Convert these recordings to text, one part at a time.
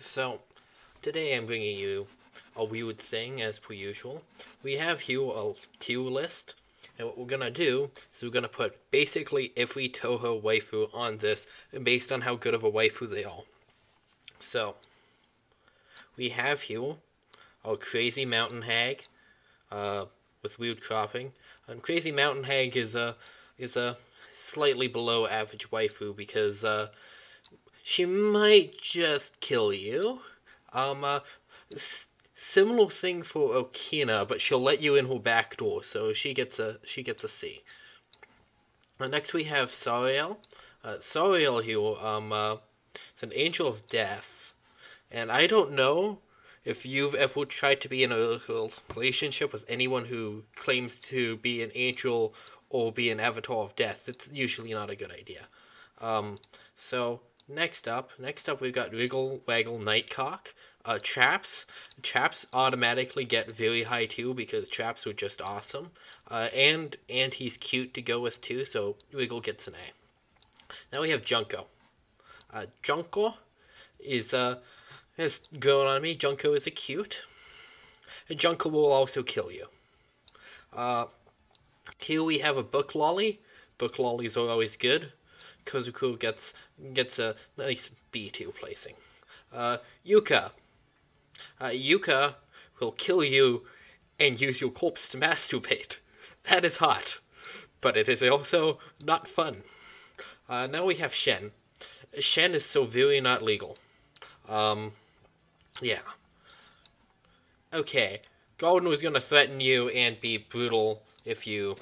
So, today I'm bringing you a weird thing as per usual. We have here a tier list, and what we're gonna do is we're gonna put basically every Touhou waifu on this based on how good of a waifu they are. So, we have here our Crazy Mountain Hag, uh, with weird cropping. And Crazy Mountain Hag is a is a slightly below average waifu because uh, she might just kill you. Um, uh, similar thing for Okina, but she'll let you in her back door, so she gets a she gets a C. Uh, next we have Sariel. Uh, Sariel here, um, uh, it's an angel of death, and I don't know if you've ever tried to be in a relationship with anyone who claims to be an angel or be an avatar of death. It's usually not a good idea. Um, so next up, next up we've got Wiggle Waggle Nightcock. Uh, Chaps. traps automatically get very high too because Chaps are just awesome. Uh, and and he's cute to go with too, so Wiggle gets an A. Now we have Junko. Uh, Junko is uh is going on me. Junko is a cute. And Junko will also kill you. Uh, here we have a book lolly. Book lollies are always good. Kozuku gets gets a nice B2 placing. Uh, Yuka. Uh, Yuka will kill you and use your corpse to masturbate. That is hot, but it is also not fun. Uh, now we have Shen. Shen is so very not legal. Um, yeah. Okay. Golden was gonna threaten you and be brutal if you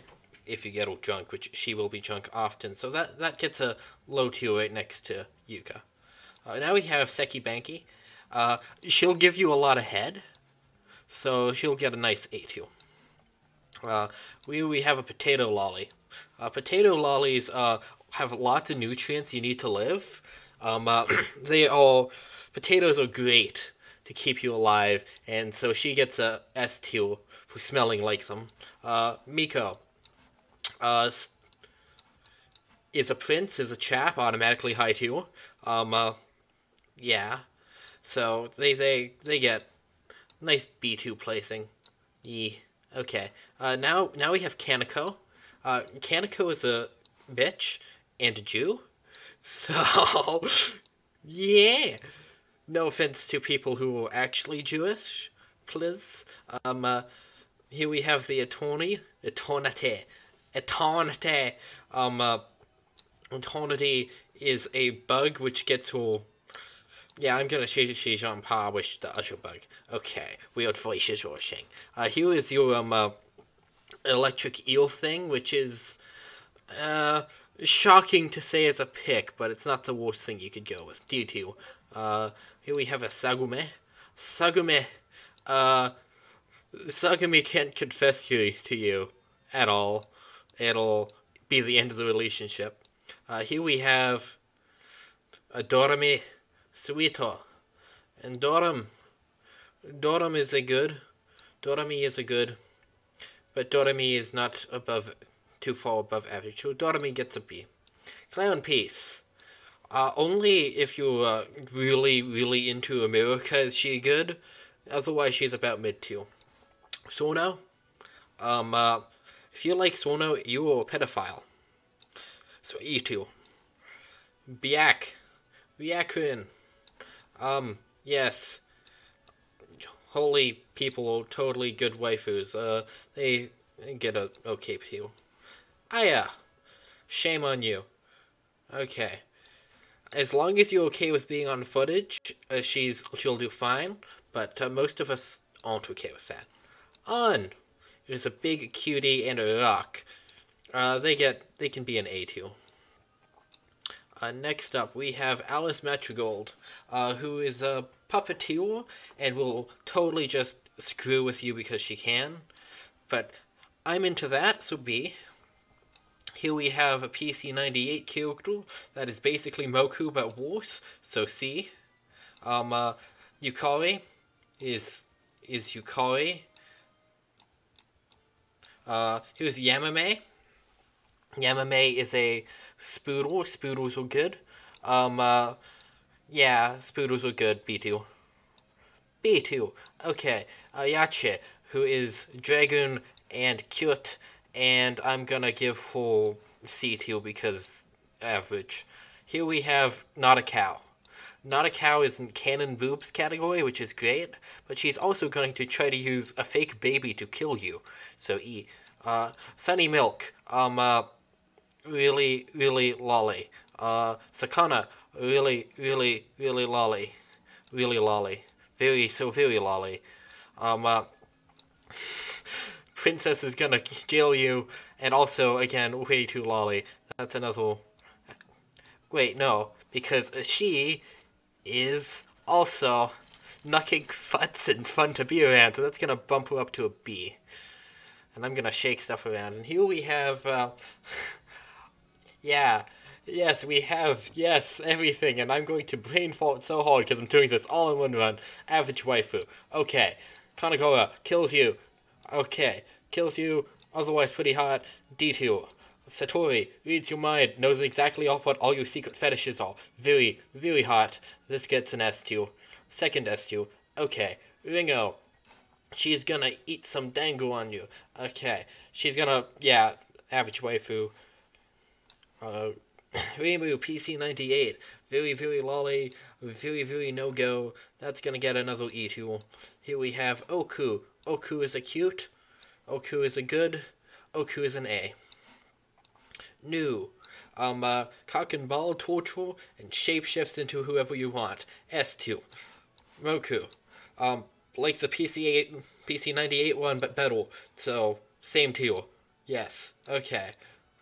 if you get all drunk, which she will be drunk often. So that that gets a low tier right next to Yuka. Uh, now we have Sekibanki. Uh, she'll give you a lot of head, so she'll get a nice 8 tier. Uh, we we have a potato lolly. Uh, potato lollies uh, have lots of nutrients you need to live. Um, uh, they are potatoes are great to keep you alive, and so she gets a S tier for smelling like them. Uh, Miko uh, is a prince, is a chap, automatically high tier. Um, uh, yeah, so they they they get nice B two placing. Yee. Okay. Uh, now now we have Kaneko. Uh, Kaneko is a bitch and a Jew. So yeah. No offense to people who are actually Jewish, please. Um, uh, here we have the attorney, eternity, eternity. Um, uh, eternity is a bug which gets her. Yeah, I'm gonna say she's on par with the other bug. Okay, weird voices or thing. Uh, here is your um uh, electric eel thing, which is uh shocking to say as a pick, but it's not the worst thing you could go with. D2. Uh, here we have a Sagume. Sagume, uh, Sagume can't confess you to you at all. It'll be the end of the relationship. Uh, here we have a Doremy Sweet. And Doram, Doram is a good. Dorami is a good. But Dorami is not above, too far above average. So Dorami gets a B. Clownpiece. Uh, only if you're really, really into America is she good. Otherwise, she's about mid tier. Sono. Um, uh, if you like Sono, you are a pedophile. So E tier. Biak. Biakuin. Um, yes. Holy people totally good waifus. Uh, they, get a okay tier. Aya. Shame on you. Okay. As long as you're okay with being on footage, uh, she's she'll do fine. But uh, most of us aren't okay with that. On is a big cutie and a rock. Uh, they get they can be an A2. Uh, next up, we have Alice Margatroid, uh, who is a puppeteer and will totally just screw with you because she can. But I'm into that, so B. Here we have a PC98 character that is basically Mokou but worse, so C. Um, uh, Yukari is is Yukari. Uh, here's Yamame. Yamame is a spoodle. Spoodles are good. Um, uh, Yeah, Spoodles were good. B2. B2. Okay. Uh, Yachie, who is Dragoon and cute, and I'm gonna give her C2 because average. Here we have Not a Cow. Not a Cow is in Canon Boobs category, which is great, but she's also going to try to use a fake baby to kill you. So E. Uh, Sunny Milk. Um, uh, really, really lolly. Uh, Sakana. Really, really, really lolly. Really lolly. Very, so very lolly. Um, uh, Princess is gonna jail you, and also, again, way too lolly. That's another... Wait, no, because she is also knucking futz and fun to be around, so that's gonna bump her up to a B. And I'm gonna shake stuff around. And here we have, uh, yeah, yes, we have, yes, everything, and I'm going to brain fault so hard because I'm doing this all in one run. Average waifu. Okay. Kanagora kills you. Okay. Kills you, otherwise pretty hot. D2. Satori reads your mind, knows exactly what all your secret fetishes are. Very, very hot. This gets an S2. Second S2. Okay. Ringo. She's gonna eat some dango on you. Okay. She's gonna, yeah, average waifu. Uh, Rainbow PC98. Very, very lolly. Very, very no-go. That's gonna get another E2. Here we have Oku. Oku is a cute. Oku is a good. Oku is an A. New. Um, uh, cock and ball torture and shapeshifts into whoever you want. S2. Mokou. Um, like the PC8, PC98 one, but better. So, same tier. Yes. Okay.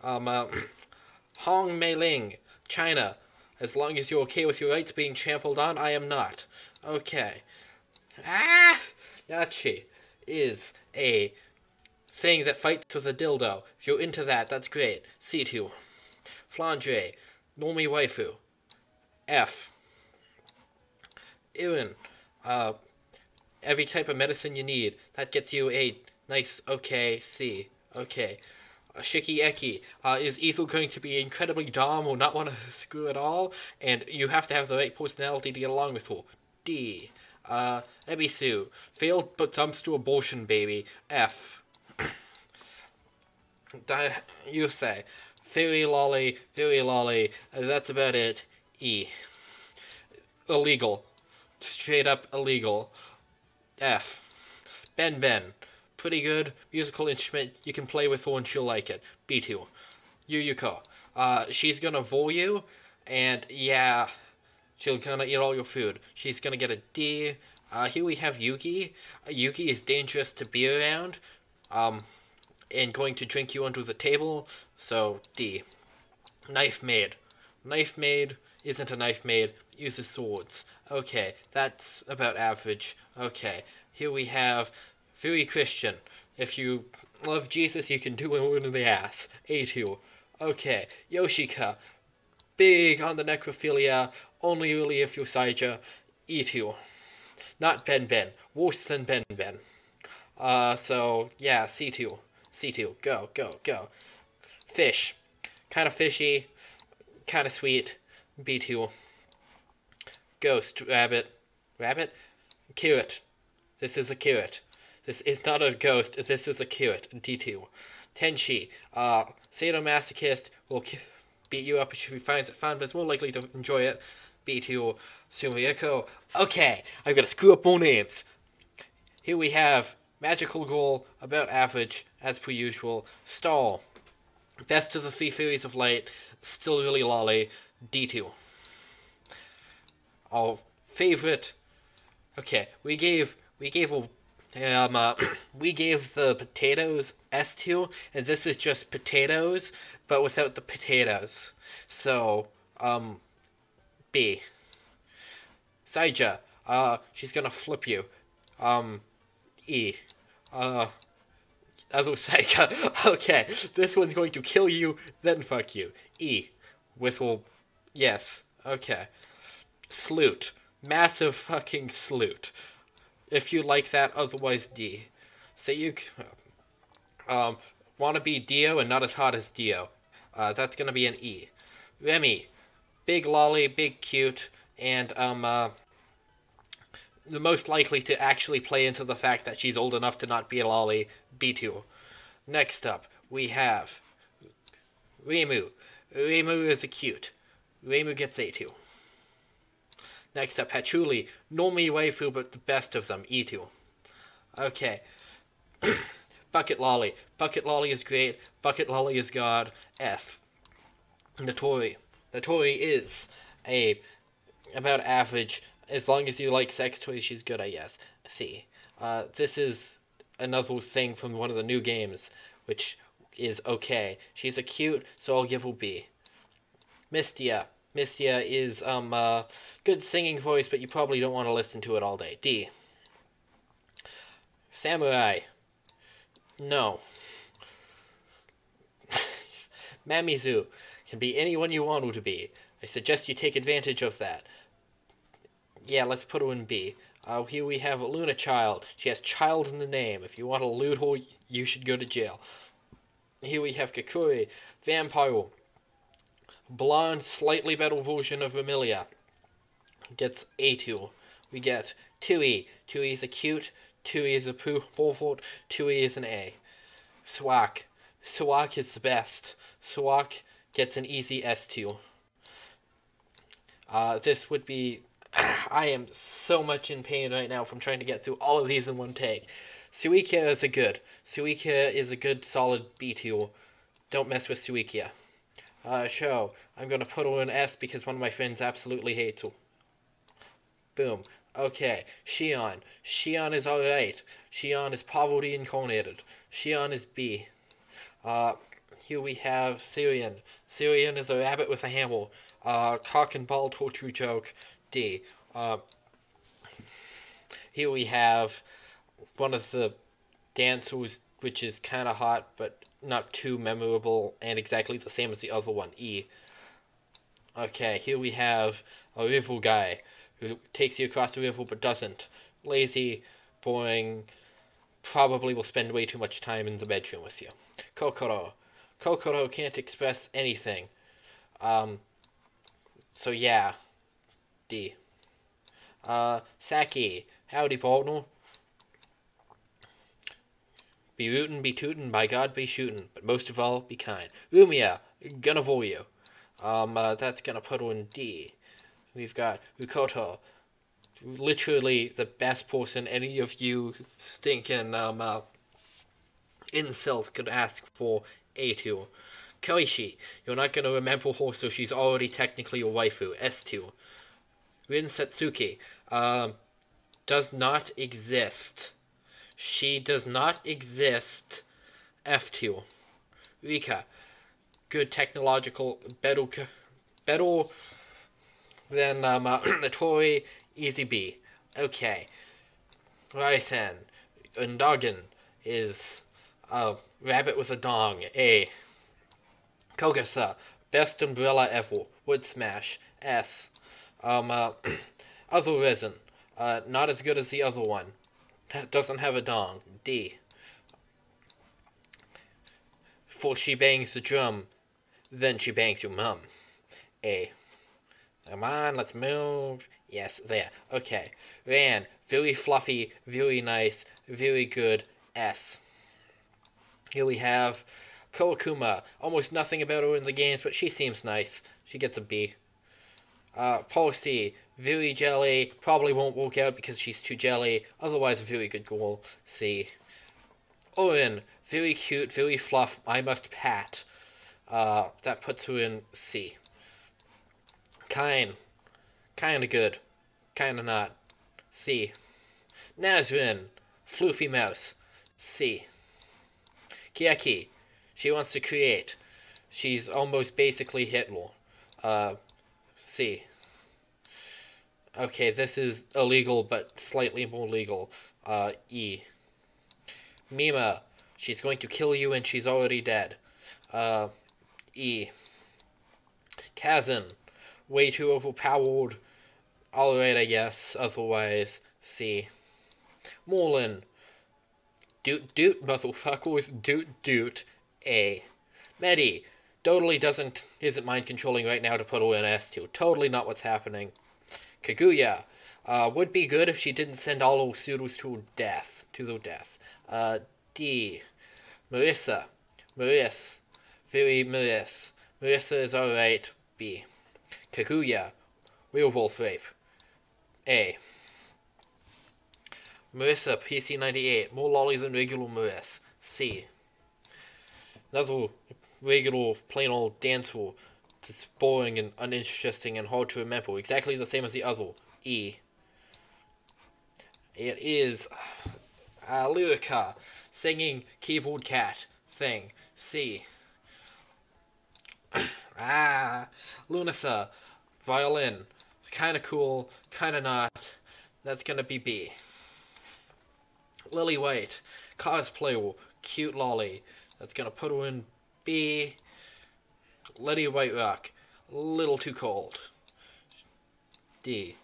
Um, uh, Hong Mei Ling. China. As long as you're okay with your rights being trampled on, I am not. Okay. Ah! Yachi is a thing that fights with a dildo. If you're into that, that's great. C2. Flandre. Normie waifu. F. Eirin. Uh, every type of medicine you need. That gets you a nice, okay, C. Okay. Uh, Shiki Eki. Uh, is Ethel going to be incredibly dumb or not want to screw at all? And you have to have the right personality to get along with her. D. Uh, Ebisu. Failed but dumpster abortion baby. F. you say. Theory lolly, theory lolly. That's about it. E. Illegal. Straight up illegal. F. Ben Ben. Pretty good. Musical instrument. You can play with and she'll like it. B2. Yuyuko. Uh, she's gonna vole you, and yeah, she'll gonna eat all your food. She's gonna get a D. Uh, here we have Yuki. Uh, Yuki is dangerous to be around. Um, and going to drink you under the table. So D. Knife maid. Knife maid isn't a knife maid. Uses swords. Okay, that's about average. Okay, here we have very Christian. If you love Jesus, you can do it in the ass. A2. Okay, Yoshika. Big on the necrophilia. Only really if you're Saija. E2. Not Ben Ben. Worse than Ben Ben. Uh, so, yeah, C2. C2. Go, go, go. Fish. Kind of fishy. Kind of sweet. B2. Ghost. Rabbit. Rabbit? Carrot. This is a carrot. This is not a ghost. This is a carrot. D2. Tenshi. Uh, sadomasochist will beat you up if she finds it fun, but it's more likely to enjoy it. B2. Sumireko. Okay, I've got to screw up more names. Here we have Magical Girl, about average, as per usual. Stall. Best of the three fairies of light, still really lolly. D2. Our favorite. Okay, we gave we gave a um uh, we gave the potatoes S2, and this is just potatoes, but without the potatoes. So um B. Seija, uh, she's gonna flip you. Um, E. Uh, Azusaika. okay, this one's going to kill you, then fuck you. E. Whistle. Yes. Okay. Sloot. Massive fucking sloot. If you like that, otherwise D. Say you um want to be Dio and not as hot as Dio. Uh, that's gonna be an E. Remy. Big lolly, big cute. and um, uh, the most likely to actually play into the fact that she's old enough to not be a lolly, B2. Next up, we have Reimu. Reimu is a cute. Reimu gets A2. Next up, Patchouli. Normally waifu, but the best of them, E2. Okay. Bucket Lolly. Bucket Lolly is great. Bucket Lolly is God. S. Nitori. Nitori is a about average. As long as you like sex toys, she's good, I guess. C. Uh, this is another thing from one of the new games, which is okay. She's a cute, so I'll give her B. Mistia. Mistia is um uh, good singing voice, but you probably don't want to listen to it all day. D. Samurai. No. Mamizou can be anyone you want her to be. I suggest you take advantage of that. Yeah, let's put her in B. Uh, here we have Luna Child. She has child in the name. If you want to loot her, you should go to jail. Here we have Kakuri, Vampire. Blonde, slightly better version of Amelia. Gets A2. We get Tui. Tui is a cute. Tui is a poo Bullford. Tui is an A. Swak. Swak is the best. Swak gets an easy S2. Uh, this would be. I am so much in pain right now from trying to get through all of these in one take. Suikia is a good. Suikia is a good solid B2. Don't mess with Suikia. Uh, show. I'm gonna put her in S because one of my friends absolutely hates her. Boom. Okay. Shion. Shion is alright. Shion is poverty incarnated. Shion is B. Uh, here we have Seiran. Seiran is a rabbit with a hammer. Uh, cock and ball torture joke. D. Uh, here we have one of the dancers, which is kind of hot, but not too memorable, and exactly the same as the other one, E. Okay, here we have a river guy who takes you across the river but doesn't. Lazy, boring, probably will spend way too much time in the bedroom with you. Kokoro. Kokoro can't express anything. Um, so yeah, D. Uh, Saki. Howdy, partner. Be rootin', be tootin', by God be shootin', but most of all, be kind. Umia, gonna voll you. Um, uh, that's gonna put in D. We've got Ukoto, literally the best person any of you stinking um, uh, incels could ask for A2. Koishi, you're not gonna remember her, so she's already technically a waifu. S2. Rin Satsuki, um, does not exist. She does not exist. F2. Rika. Good technological, better, better than um, uh, Nitori, easy B. Okay. Reisen. Undogen is a rabbit with a dong. A. Kogasa. Best umbrella ever. Wood smash. S. Um, uh, other resin. Uh, not as good as the other one doesn't have a dong. D. For she bangs the drum, then she bangs your mum. A. Come on, let's move. Yes, there. Okay. Ran. Very fluffy, very nice, very good. S. Here we have Kawakuma. Almost nothing about her in the games, but she seems nice. She gets a B. Uh, Policy very jelly. Probably won't work out because she's too jelly. Otherwise, a very good goal, C. Owen. Very cute, very fluff. I must pat. Uh, that puts her in C. Kine. Kinda good. Kinda not. C. Nazrin. Floofy mouse. C. Kiaki. She wants to create. She's almost basically Hitler. Uh, C. Okay, this is illegal, but slightly more legal. Uh, E. Mima. She's going to kill you and she's already dead. Uh, E. Kazan. Way too overpowered. Alright, I guess. Otherwise, C. Merlin. Doot doot, motherfuckers. Doot doot. A. Medi. Totally doesn't, isn't mind controlling right now to put away an S2. Totally not what's happening. Kaguya. Uh, would be good if she didn't send all those pseudos to death. To the death. Uh, D. Marisa. Maris. Very Maris. Marisa is alright. B. Kaguya. Werewolf Rape. A. Marisa, PC98. More lolly than regular Maris. C. Another regular plain old dancer that's boring and uninteresting and hard to remember. Exactly the same as the other. E. It is uh, Lyrica singing keyboard cat thing. C. ah, Lunasa violin. Kind of cool, kind of not. That's gonna be B. Lily White cosplay cute lolly. That's gonna put her in B. Letty Whiterock, little too cold. D.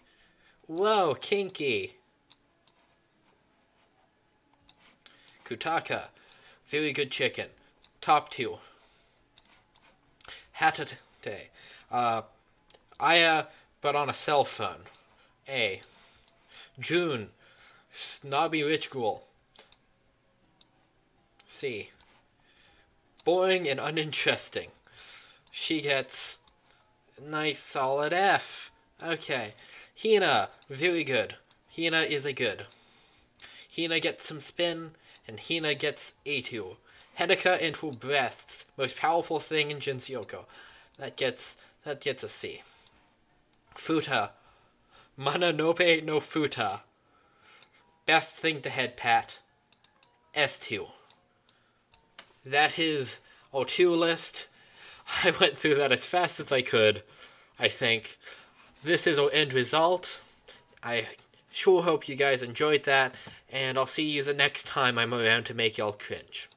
Whoa, kinky. Kutaka, very good chicken. Top two. Hatate, uh, Aya, but on a cell phone. A. June, snobby rich girl. C. Boring and uninteresting. She gets nice solid F. Okay. Hina, very good. Hina is a good. Hina gets some spin, and Hina gets A2. Hedeka and her breasts, most powerful thing in Jinseoko. That gets that gets a C. Futa. Mononobe no Futo. Best thing to head pat. S2. That is our tier list. I went through that as fast as I could, I think. This is our end result. I sure hope you guys enjoyed that, and I'll see you the next time I'm around to make y'all cringe.